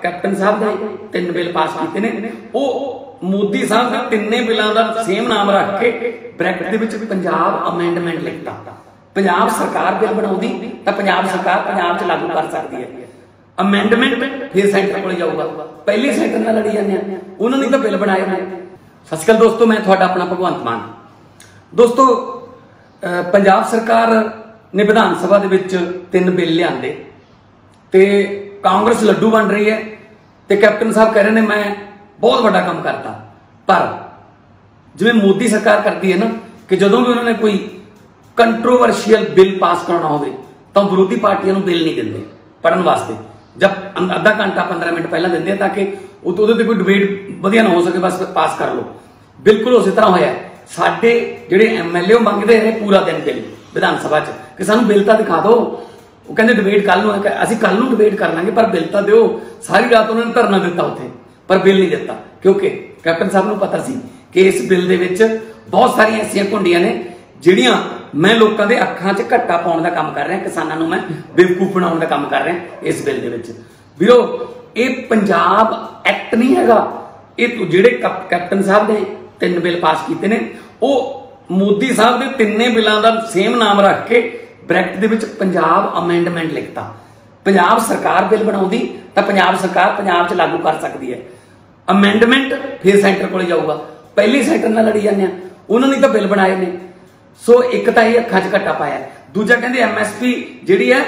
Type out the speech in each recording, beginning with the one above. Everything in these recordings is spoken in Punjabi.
ਕੈਪਟਨ ਸਾਹਿਬ ਦੇ ਤਿੰਨ ਬਿੱਲ ਪਾਸ ਕੀਤੇ ਨੇ। ਉਹ ਮੋਦੀ ਸਾਹਿਬ ਦੇ ਤਿੰਨੇ ਬਿੱਲਾਂ ਦਾ ਸੇਮ ਨਾਮ ਰੱਖ ਕੇ ਬ੍ਰੈਕਟ ਦੇ ਵਿੱਚ ਪੰਜਾਬ ਅਮੈਂਡਮੈਂਟ ਲਿਖਤਾ। ਪੰਜਾਬ ਸਰਕਾਰ ਬਿੱਲ ਬਣਾਉਂਦੀ, ਤਾਂ ਪੰਜਾਬ ਸਰਕਾਰ ਪੰਜਾਬ 'ਚ ਲਾਗੂ ਕਰ ਸਕਦੀ ਹੈ। ਅਮੈਂਡਮੈਂਟ ਫਿਰ ਸੈਂਟਰ ਕੋਲ ਜਾਊਗਾ। ਪਹਿਲੇ ਸੈਂਟਰ ਨਾਲ ਲੜੀ ਜਾਂਦੇ ਆ। ਉਹਨਾਂ ਨੇ ਤਾਂ ਬਿੱਲ ਬਣਾਏ ਨੇ। ਸਤਿ ਸ਼੍ਰੀ ਅਕਾਲ ਦੋਸਤੋ, ਮੈਂ ਤੁਹਾਡਾ ਆਪਣਾ ਭਗਵੰਤ ਮਾਨ। ਦੋਸਤੋ, ਅਹ ਪੰਜਾਬ ਸਰਕਾਰ ਨੇ ਵਿਧਾਨ ਸਭਾ ਦੇ ਵਿੱਚ ਤਿੰਨ ਬਿੱਲ ਲਿਆਂਦੇ। ਤੇ ਕਾਂਗਰਸ ਲੱਡੂ ਬਣ ਰਹੀ ਹੈ ਤੇ ਕੈਪਟਨ ਸਾਹਿਬ ਕਹਿ ਰਹੇ ਨੇ, ਮੈਂ ਬਹੁਤ ਵੱਡਾ ਕੰਮ ਕਰਤਾ। ਪਰ ਜਿਵੇਂ ਮੋਦੀ ਸਰਕਾਰ ਕਰਦੀ ਹੈ ਨਾ, ਕਿ ਜਦੋਂ ਵੀ ਉਹਨਾਂ ਨੇ ਕੋਈ ਕੰਟਰੋਵਰਸ਼ੀਅਲ ਬਿੱਲ ਪਾਸ ਕਰਨਾ ਹੋਵੇ, ਤਾਂ ਵਿਰੋਧੀ ਪਾਰਟੀਆਂ ਨੂੰ ਬਿੱਲ ਨਹੀਂ ਦਿੰਦੇ ਪੜਨ ਵਾਸਤੇ। ਜਦ ਅੱਧਾ ਘੰਟਾ 15 ਮਿੰਟ ਪਹਿਲਾਂ ਦਿੰਦੇ ਆ ਤਾਂ ਕਿ ਉਹਦੇ ਤੇ ਕੋਈ ਡਿਬੇਟ ਵਧੀਆ ਨਾ ਹੋ ਸਕੇ, ਬਸ ਪਾਸ ਕਰ ਲਓ। ਬਿਲਕੁਲ ਉਸੇ ਤਰ੍ਹਾਂ ਹੋਇਆ। ਸਾਡੇ ਜਿਹੜੇ ਐਮਐਲਏ ਮੰਗਦੇ ਨੇ ਪੂਰਾ ਦਿਨ ਬਿੱਲ ਵਿਧਾਨ ਸਭਾ 'ਚ, ਕਿ ਸਾਨੂੰ ਬਿੱਲ ਤਾਂ ਦਿਖਾ ਦਿਓ। ਉਹ ਕਹਿੰਦੇ ਡਿਬੇਟ ਕੱਲ ਨੂੰ, ਅਸੀਂ ਕੱਲ ਨੂੰ ਡਿਬੇਟ ਕਰ ਲਾਂਗੇ, ਪਰ ਬਿੱਲ ਤਾਂ ਦਿਓ। ਸਾਰੀ ਰਾਤ ਉਹਨਾਂ ਨੇ ਧਰਨਾ ਦਿੱਤਾ ਉੱਥੇ, ਪਰ ਬਿੱਲ ਨਹੀਂ ਦਿੱਤਾ। ਕਿਉਂਕਿ ਕੈਪਟਨ ਸਾਹਿਬ ਨੂੰ ਪਤਾ ਸੀ ਕਿ ਇਸ ਬਿੱਲ ਦੇ ਵਿੱਚ ਬਹੁਤ ਸਾਰੀਆਂ ਐਸੀਆਂ ਕੁੰਡੀਆਂ ਨੇ, ਜਿਹੜੀਆਂ ਮੈਂ ਲੋਕਾਂ ਦੇ ਅੱਖਾਂ 'ਚ ਘੱਟਾ ਪਾਉਣ ਦਾ ਕੰਮ ਕਰ ਰਿਹਾ, ਕਿਸਾਨਾਂ ਨੂੰ ਮੈਂ ਬੇਵਕੂਫ ਬਣਾਉਣ ਦਾ ਕੰਮ ਕਰ ਰਿਹਾ ਇਸ ਬਿੱਲ ਦੇ ਵਿੱਚ। ਵੀਰੋ, ਇਹ ਪੰਜਾਬ ਐਕਟ ਨਹੀਂ ਹੈਗਾ। ਇਹ ਜਿਹੜੇ ਕੈਪ- ਕੈਪਟਨ ਸਾਹਿਬ ਨੇ ਤਿੰਨ ਬਿੱਲ ਪਾਸ ਕੀਤੇ ਨੇ, ਉਹ ਮੋਦੀ ਸਾਹਿਬ ਦੇ ਤਿੰਨੇ ਬਿੱਲਾਂ ਦਾ ਸੇਮ ਨਾਮ ਰੱਖ ਕੇ ਬ੍ਰੈਕਟ ਦੇ ਵਿੱਚ ਪੰਜਾਬ ਅਮੈਂਡਮੈਂਟ ਲਿਖਤਾ। ਪੰਜਾਬ ਸਰਕਾਰ ਬਿੱਲ ਬਣਾਉਂਦੀ, ਤਾਂ ਪੰਜਾਬ ਸਰਕਾਰ ਪੰਜਾਬ 'ਚ ਲਾਗੂ ਕਰ ਸਕਦੀ ਹੈ। ਅਮੈਂਡਮੈਂਟ ਫਿਰ ਸੈਂਟਰ ਕੋਲੇ ਜਾਊਗਾ। ਪਹਿਲੇ ਸੈਂਟਰ ਨਾਲ ਲੜੀ ਜਾਂਦੇ ਆ। ਉਹਨਾਂ ਨੇ ਤਾਂ ਬਿੱਲ ਬਣਾਏ ਨੇ। ਸੋ ਇੱਕ ਤਾਂ ਇਹ ਅੱਖਾਂ 'ਚ ਘੱਟਾ ਪਾਇਆ ਦੂਜਾ ਕਹਿੰਦੇ ਐਮਐਸਪੀ ਜਿਹੜੀ ਹੈ,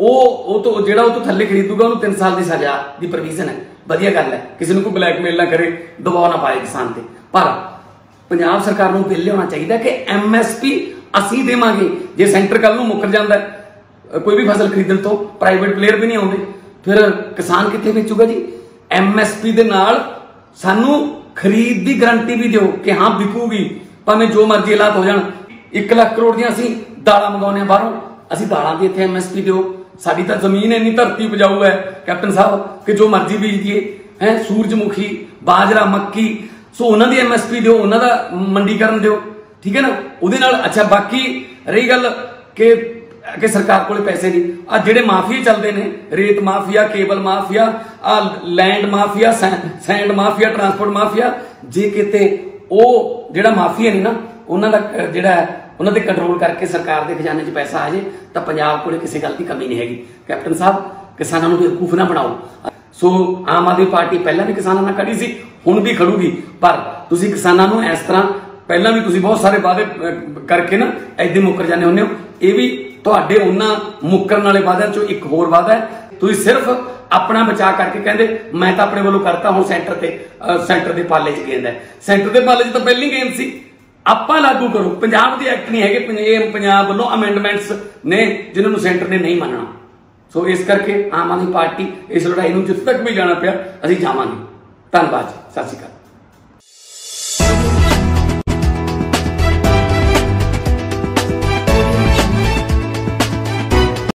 ਉਹ ਉਹ ਤੋਂ, ਜਿਹੜਾ ਉਹ ਤੋਂ ਥੱਲੇ ਖਰੀਦੂਗਾ, ਉਹਨੂੰ 3 ਸਾਲ ਦੀ ਸਜ਼ਾ ਦੀ ਪ੍ਰੋਵੀਜ਼ਨ ਹੈ। ਵਧੀਆ ਗੱਲ ਹੈ। ਕਿਸੇ ਨੂੰ ਕੋਈ ਬਲੈਕਮੇਲ ਨਾ ਕਰੇ, ਦਬਾਅ ਨਾ ਪਾਏ ਕਿਸਾਨ ਤੇ। ਪਰ ਪੰਜਾਬ ਸਰਕਾਰ ਨੂੰ ਬਿੱਲ ਲਿਆਉਣਾ ਚਾਹੀਦਾ ਕਿ ਐਮਐਸਪੀ ਅਸੀਂ ਦੇਵਾਂਗੇ। ਜੇ ਸੈਂਟਰ ਕੱਲ ਨੂੰ ਮੁੱਕਰ ਜਾਂਦਾ ਕੋਈ ਵੀ ਫਸਲ ਖਰੀਦਣ ਤੋਂ ਪ੍ਰਾਈਵੇਟ ਪਲੇਅਰ ਵੀ ਨਹੀਂ ਆਉਂਦੇ। ਫਿਰ ਕਿਸਾਨ ਕਿੱਥੇ ਵੇਚੂਗਾ ਜੀ? ਐਮਐਸਪੀ ਦੇ ਨਾਲ ਸਾਨੂੰ ਖਰੀਦ ਦੀ ਗਾਰੰਟੀ ਵੀ ਦਿਓ ਕਿ ਹਾਂ, ਵਿਕੂਗੀ। ਭਾਵੇਂ ਜੋ ਮਰਜ਼ੀ ਹਾਲਾਤ ਹੋ ਜਾਣ। 1 ਲੱਖ ਕਰੋੜ ਦੀਆਂ ਅਸੀਂ ਦਾਲਾਂ ਮੰਗਾਉਂਦੇ ਆ ਬਾਹਰੋਂ। ਅਸੀਂ ਦਾਲਾਂ ਦੀ ਇੱਥੇ ਐਮਐਸਪੀ ਦਿਓ। ਸਾਡੀ ਤਾਂ ਜ਼ਮੀਨ ਇੰਨੀ ਧਰਤੀ ਉਪਜਾਊ ਹੈ, ਕੈਪਟਨ ਸਾਹਿਬ, ਕਿ ਜੋ ਮਰਜ਼ੀ ਬੀਜ ਦਈਏ। ਹੈ, ਸੂਰਜਮੁਖੀ, ਬਾਜਰਾ, ਮੱਕੀ। ਸੋ ਉਹਨਾਂ ਦੀ ਐਮਐਸਪੀ ਦਿਓ, ਉਹਨਾਂ ਦਾ ਮੰਡੀਕਰਨ ਦਿਓ। ਠੀਕ ਹੈ ਨਾ? ਉਹਦੇ ਨਾਲ, ਅੱਛਾ, ਬਾਕੀ ਰਹੀ ਗੱਲ ਕਿ ਕਿ ਸਰਕਾਰ ਕੋਲੇ ਪੈਸੇ ਨਹੀਂ। ਆ ਜਿਹੜੇ ਮਾਫੀਆ ਚੱਲਦੇ ਨੇ, ਰੇਤ ਮਾਫੀਆ, ਕੇਬਲ ਮਾਫੀਆ ਆ land mafia sand mafia, transport mafia, ਜੇ ਕਿਤੇ ਉਹ ਜਿਹੜਾ ਮਾਫੀਆ ਨੇ ਨਾ, ਉਹਨਾਂ ਦਾ ਜਿਹੜਾ ਉਹਨਾਂ ਦੇ ਕੰਟਰੋਲ ਕਰਕੇ ਸਰਕਾਰ ਦੇ ਖਜ਼ਾਨੇ 'ਚ ਪੈਸਾ ਆ ਜੇ, ਤਾਂ ਪੰਜਾਬ ਕੋਲੇ ਕਿਸੇ ਗੱਲ ਦੀ ਕਮੀ ਨਹੀਂ ਹੈਗੀ। ਕੈਪਟਨ ਸਾਹਿਬ, ਕਿਸਾਨਾਂ ਨੂੰ ਬੇਵਕੂਫ ਨਾ ਬਣਾਓ। ਸੋ, ਆਮ ਆਦਮੀ ਪਾਰਟੀ ਪਹਿਲਾਂ ਵੀ ਕਿਸਾਨਾਂ ਨਾਲ ਖੜੀ ਸੀ, ਹੁਣ ਵੀ ਖੜੂਗੀ। ਪਰ ਤੁਸੀਂ ਕਿਸਾਨਾਂ ਨੂੰ ਇਸ ਤਰ੍ਹਾਂ ਪਹਿਲਾਂ ਵੀ ਤੁਸੀਂ ਬਹੁਤ ਸਾਰੇ ਵਾਅਦੇ ਕਰਕੇ ਨਾ ਐਦੇ ਮੁੱਕਰ ਜਾਂਦੇ ਹੁੰਦੇ ਹੋ। ਇਹ ਵੀ ਤੁਹਾਡੇ ਉਹਨਾਂ ਮੁੱਕਰਨ ਵਾਲੇ ਵਾਅਦਿਆਂ ਚੋਂ ਇੱਕ ਹੋਰ ਵਾਅਦਾ ਹੈ। ਤੁਸੀਂ ਸਿਰਫ ਆਪਣਾ ਬਚਾਅ ਕਰਕੇ ਕਹਿੰਦੇ, ਮੈਂ ਤਾਂ ਆਪਣੇ ਵੱਲੋਂ ਕਰਤਾ, ਹੁਣ ਸੈਂਟਰ ਤੇ ਸੈਂਟਰ ਦੇ ਪਾਲੇ 'ਚ ਗੇਂਦ ਹੈ। ਸੈਂਟਰ ਦੇ ਪਾਲੇ 'ਚ ਤਾਂ ਪਹਿਲੀ ਗੇਂਦ ਸੀ। ਆਪਾਂ ਲਾਗੂ ਕਰੋ, ਪੰਜਾਬ ਦੇ ਐਕਟ ਨਹੀਂ ਹੈਗੇ ਪੰਜ- ਪੰਜਾਬ ਵੱਲੋਂ ਅਮੈਂਡਮੈਂਟਸ ਨੇ ਜਿਨ੍ਹਾਂ ਨੂੰ ਸੈਂਟਰ ਨੇ ਨਹੀਂ ਮੰਨਣਾ। ਸੋ ਇਸ ਕਰਕੇ ਆਮ ਆਦਮੀ ਪਾਰਟੀ ਇਸ ਲੜਾਈ ਨੂੰ ਜਿੱਥੇ ਤੱਕ ਵੀ ਜਾਣਾ ਪਿਆ, ਅਸੀਂ ਜਾਵਾਂਗੇ। ਧੰਨਵਾਦ ਜੀ। ਸਤਿ ਸ਼੍ਰੀ ਅਕਾਲ।